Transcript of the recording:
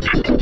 Thank you.